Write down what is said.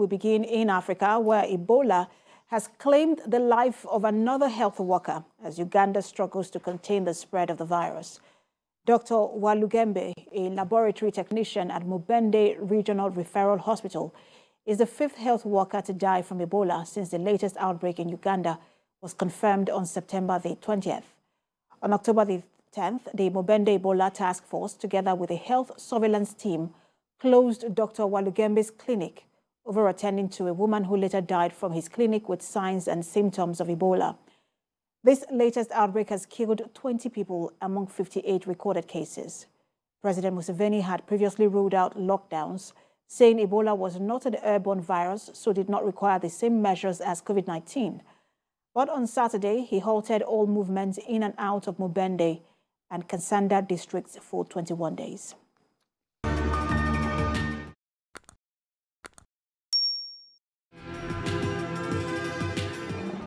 We begin in Africa, where Ebola has claimed the life of another health worker as Uganda struggles to contain the spread of the virus. Dr. Walugembe, a laboratory technician at Mubende Regional Referral Hospital, is the fifth health worker to die from Ebola since the latest outbreak in Uganda was confirmed on September the 20th. On October the 10th, the Mubende Ebola Task Force, together with a health surveillance team, closed Dr. Walugembe's clinic over attending to a woman who later died from his clinic with signs and symptoms of Ebola. This latest outbreak has killed 20 people among 58 recorded cases. President Museveni had previously ruled out lockdowns, saying Ebola was not an airborne virus, so did not require the same measures as COVID-19. But on Saturday, he halted all movements in and out of Mubende and Kassanda districts for 21 days.